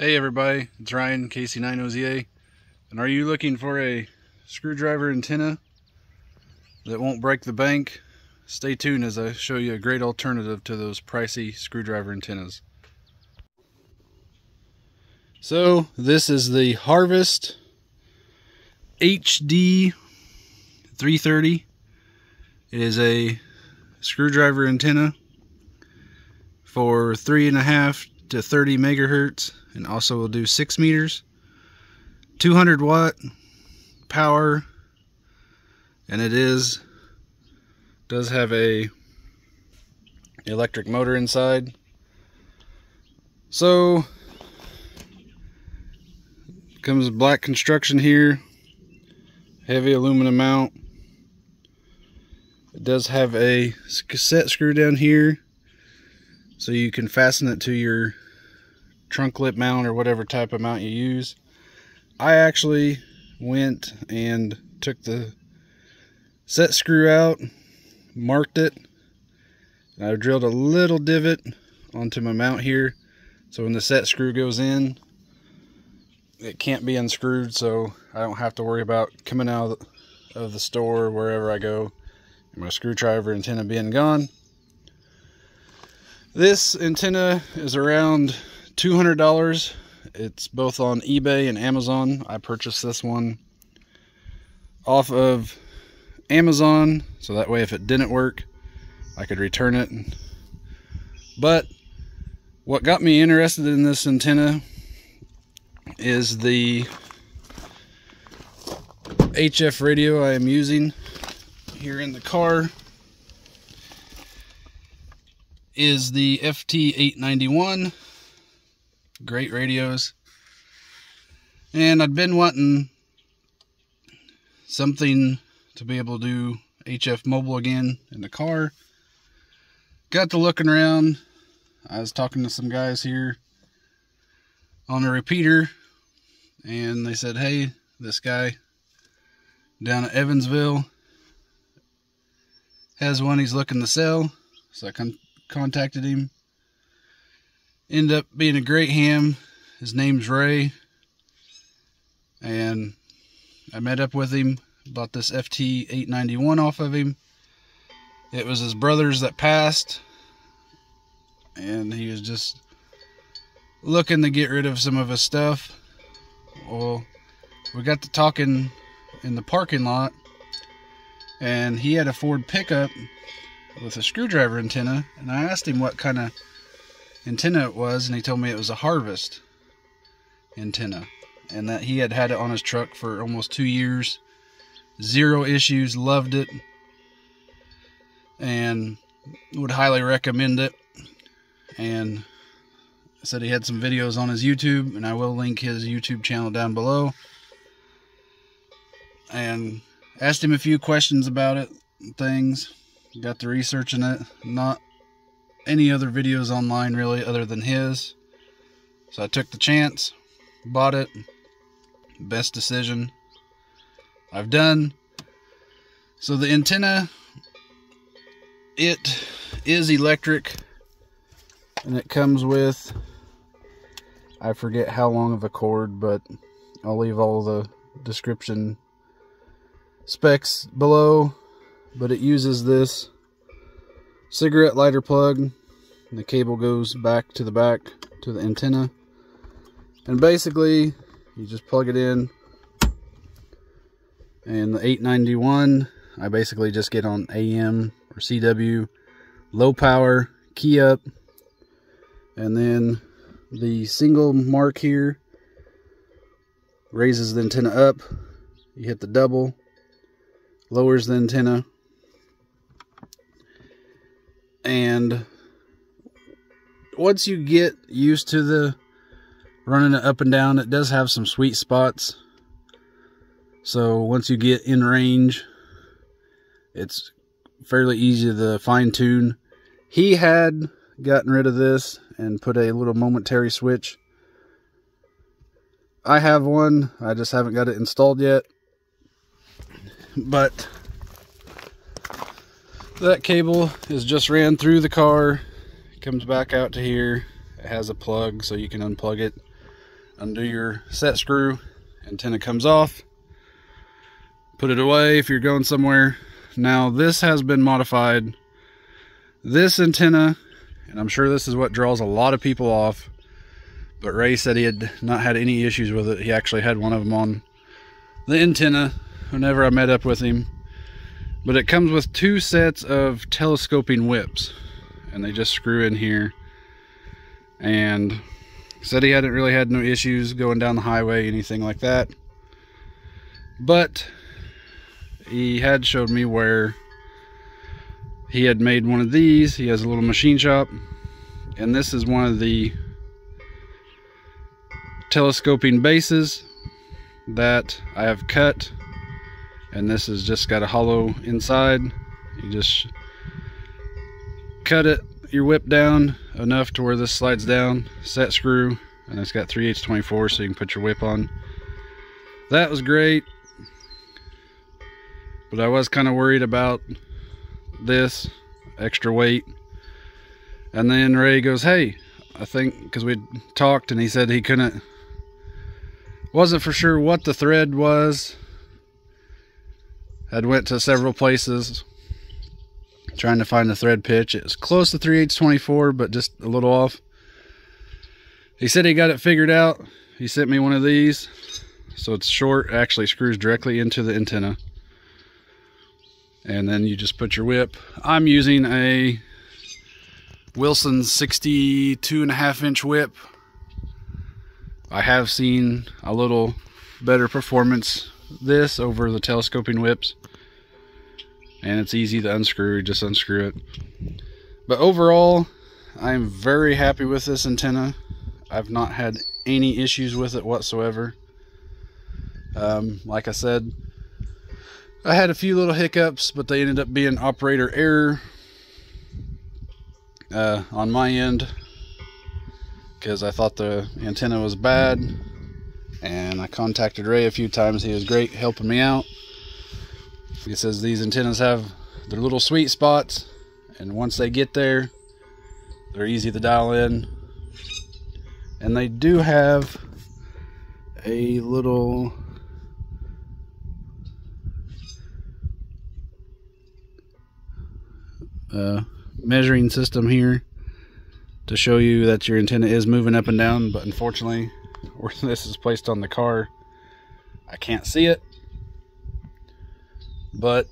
Hey everybody, it's Ryan, KC9OZA, and are you looking for a screwdriver antenna that won't break the bank? Stay tuned as I show you a great alternative to those pricey screwdriver antennas. So, this is the Harvest HD 330. It is a screwdriver antenna for three and a half to 30 megahertz and also will do 6 meters. 200 watt power. And it is does have a electric motor inside. So comes black construction here. Heavy aluminum mount. It does have a cassette screw down here. So you can fasten it to your trunk lip mount or whatever type of mount you use. I actually went and took the set screw out, marked it, and I drilled a little divot onto my mount here so when the set screw goes in it can't be unscrewed so I don't have to worry about coming out of the store wherever I go my screwdriver antenna being gone. This antenna is around $200. It's both on eBay and Amazon. I purchased this one off of Amazon so that way if it didn't work I could return it. But what got me interested in this antenna is the HF radio I am using here in the car is the FT891. Great radios. And I'd been wanting something to be able to do HF mobile again in the car. Got to looking around. I was talking to some guys here on a repeater and they said, hey, this guy down at Evansville has one he's looking to sell. So I come contacted him. Ended up being a great ham. His name's Ray. And I met up with him, bought this FT 891 off of him. It was his brothers that passed. And he was just looking to get rid of some of his stuff. Well, we got to talking in the parking lot. And he had a Ford pickup with a screwdriver antenna, and I asked him what kind of antenna it was, and he told me it was a Harvest antenna, and that he had had it on his truck for almost two years, zero issues, loved it, and would highly recommend it. And said he had some videos on his YouTube, and I will link his YouTube channel down below. And asked him a few questions about it, things got to researching it. Not any other videos online really other than his. So I took the chance, bought it. Best decision I've done. So the antenna, it is electric and it comes with, I forget how long of a cord, but I'll leave all the description specs below but it uses this cigarette lighter plug and the cable goes back to the back to the antenna. And basically you just plug it in. And the 891 I basically just get on AM or CW low power key up. And then the single mark here raises the antenna up. You hit the double lowers the antenna. And once you get used to the running it up and down it does have some sweet spots. So once you get in range it's fairly easy to fine tune he had gotten rid of this and put a little momentary switch. I have one. I just haven't got it installed yet. But that cable is just ran through the car comes back out to here it has a plug so you can unplug it undo your set screw, antenna comes off, put it away if you're going somewhere. Now this has been modified. This antenna, and I'm sure this is what draws a lot of people off, but Ray said he had not had any issues with it. He actually had one of them on the antenna whenever I met up with him. But it comes with two sets of telescoping whips, and they just screw in here. And said he hadn't really had no issues going down the highway, anything like that. But he had showed me where he had made one of these. He has a little machine shop. And this is one of the telescoping bases that I have cut. And this has just got a hollow inside. You just cut it, your whip down enough to where this slides down, set screw, and it's got 3 8 24 so you can put your whip on. That was great. But I was kind of worried about this extra weight. And then Ray goes, hey, I think, because we talked and he said he couldn't, wasn't for sure what the thread was. Had went to several places trying to find the thread pitch. It was close to 3 8 24, but just a little off. He said he got it figured out. He sent me one of these. So it's short, actually screws directly into the antenna and then you just put your whip. I'm using a Wilson 62 and a half inch whip. I have seen a little better performance this over the telescoping whips and it's easy to unscrew just unscrew it but overall I'm very happy with this antenna I've not had any issues with it whatsoever um, like I said I had a few little hiccups, but they ended up being operator error uh, on my end because I thought the antenna was bad. And I contacted Ray a few times. He was great helping me out. He says these antennas have their little sweet spots, and once they get there, they're easy to dial in. And they do have a little uh, measuring system here to show you that your antenna is moving up and down but unfortunately where this is placed on the car I can't see it but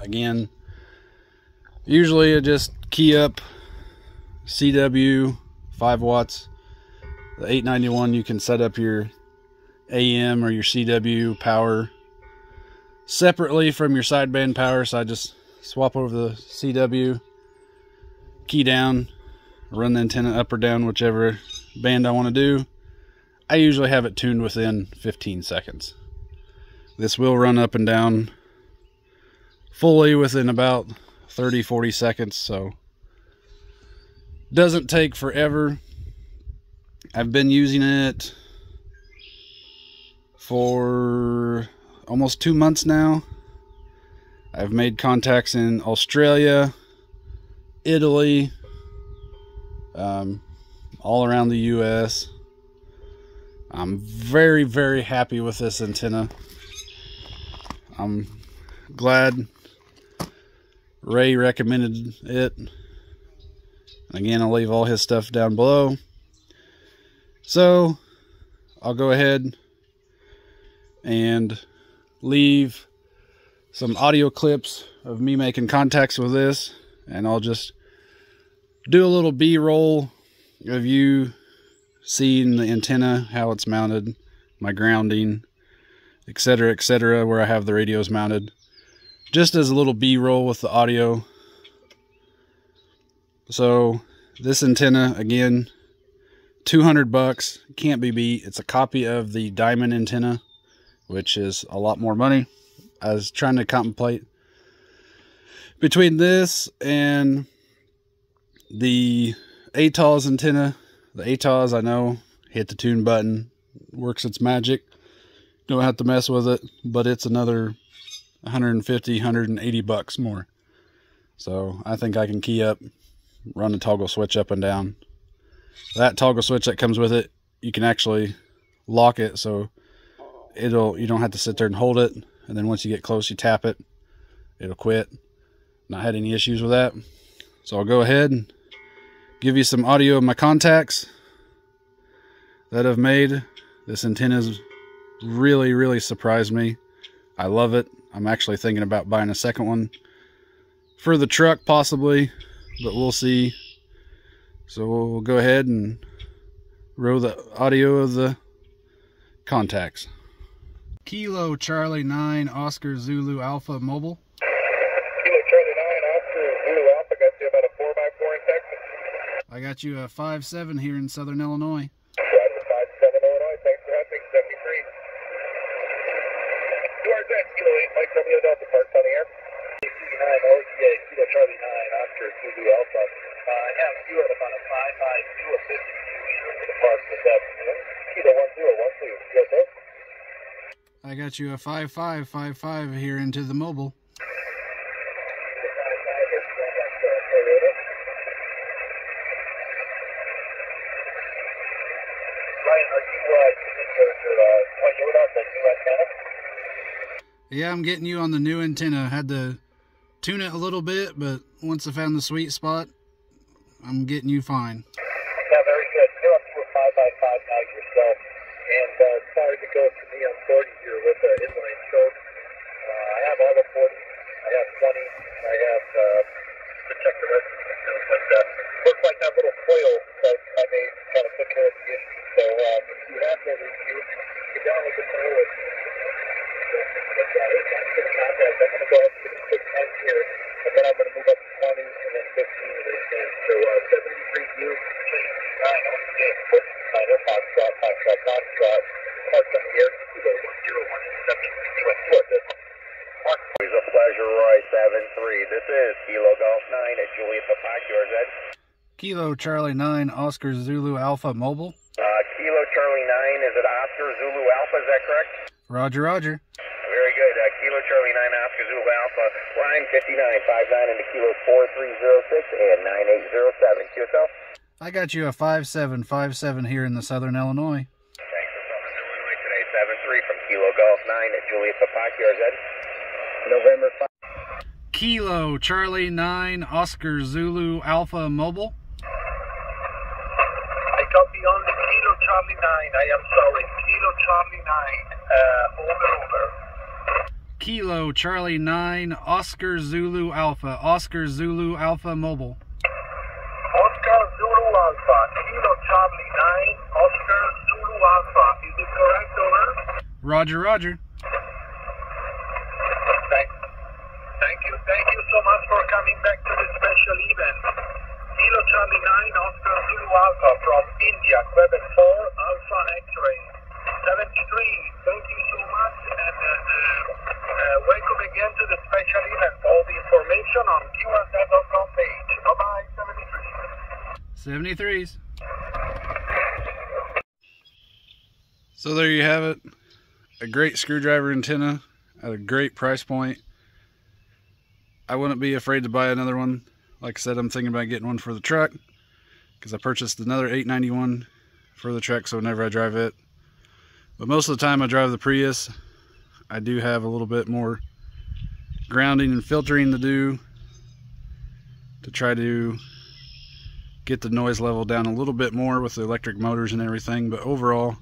again usually I just key up CW 5 watts the 891 you can set up your AM or your CW power separately from your sideband power so I just swap over the CW, key down, run the antenna up or down, whichever band I want to do. I usually have it tuned within 15 seconds. This will run up and down fully within about 30 40 seconds, so doesn't take forever. I've been using it for almost two months now. I've made contacts in Australia, Italy, um, all around the U.S. I'm very, very happy with this antenna. I'm glad Ray recommended it. Again, I'll leave all his stuff down below. So, I'll go ahead and leave some audio clips of me making contacts with this and I'll just do a little b-roll of you seeing the antenna how it's mounted my grounding etc etc where I have the radios mounted. Just as a little b-roll with the audio. So this antenna again 200 bucks. Can't be beat. It's a copy of the diamond antenna which is a lot more money. I was trying to contemplate between this and the ATAS antenna. The ATAS, I know, hit the tune button, works its magic. Don't have to mess with it, but it's another 150, 180 bucks more. So I think I can key up, run the toggle switch up and down. That toggle switch that comes with it you can actually lock it so it'll you don't have to sit there and hold it and then once you get close you tap it it'll quit not had any issues with that so I'll go ahead and give you some audio of my contacts that I've made this antenna's really really surprised me I love it I'm actually thinking about buying a second one for the truck possibly but we'll see so we'll go ahead and roll the audio of the contacts. Kilo Charlie 9 Oscar Zulu Alpha Mobile. Kilo Charlie 9 Oscar Zulu Alpha got you about a 4x4 in Texas. I got you a 5-7 here in Southern Illinois. Roger 5-7 Illinois, thanks for having 73. QRZ, Kilo 8 Mike Romeo Delta, parks on the air. 9 OTA, Kilo Charlie 9 Oscar Zulu Alpha. Uh, I have you at about a 5 5 2 of 52 here for the parks this afternoon. Kilo 1012, yes sir? I you a 5555 here into the mobile. Yeah, I'm getting you on the new antenna. I had to tune it a little bit, but once I found the sweet spot, I'm getting you fine. Yeah, very good. You're up to a 5 by 5 now yourself. And uh, sorry to go to me on 40 here with the uh, inline choke. Uh, I have all the 40s. I have 20. I have uh, to check the rest of the details. But uh, looks like that little coil that I made kind of took care of the issue. So um, if you have no review, get down with the coil. But uh, it's time to the contact. I'm going to go ahead and get a quick 10 here. And then I'm going to move up to 20 and then 15 and then 10. So uh, 73 view, change 9 on the game. Niner, Foxtrot, Foxtrot, Foxtrot. Parks on the air, Kilo 101 US Georgia. It's a pleasure, Roy 7-3. This is Kilo Golf 9 at Juliet Papa, yours, Ed. Kilo Charlie 9 Oscar Zulu Alpha Mobile. Uh, Kilo Charlie 9, is it Oscar Zulu Alpha, is that correct? Roger, roger. Very good. Uh, Kilo Charlie 9 Oscar Zulu Alpha, line 5959 into Kilo 4306 and 9807. QSL? I got you a 5757 here in the Southern Illinois. Thanks for Southern Illinois today. 7-3 from Kilo Golf 9 at Juliet Papa, yours, Ed. November 5. Kilo Charlie 9 Oscar Zulu Alpha Mobile. I copy on the Kilo Charlie 9. I am sorry. Kilo Charlie 9. Uh, over, over. Kilo Charlie 9 Oscar Zulu Alpha. Oscar Zulu Alpha Mobile. Oscar Zulu Alpha. Kilo Charlie 9. Oscar Zulu Alpha. Is it correct, over? Roger, roger. Thank, thank you. Thank you so much for coming back to this special event. Kilo Charlie 9 Oscar Zulu Alpha from India, Quebec 4 Alpha X-ray. 73. Thank you so much and uh, uh, uh, welcome again to the special event. All the information on QSL.com page. Bye-bye, 73. 73s. So there you have it. A great screwdriver antenna at a great price point. I wouldn't be afraid to buy another one. Like I said, I'm thinking about getting one for the truck because I purchased another 891 for the truck so whenever I drive it. But most of the time I drive the Prius. I do have a little bit more grounding and filtering to do to try to get the noise level down a little bit more with the electric motors and everything but overall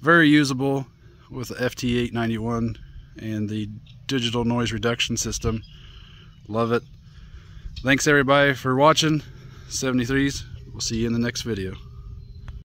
very usable with the FT891 and the digital noise reduction system love it. Thanks everybody for watching. 73s we'll see you in the next video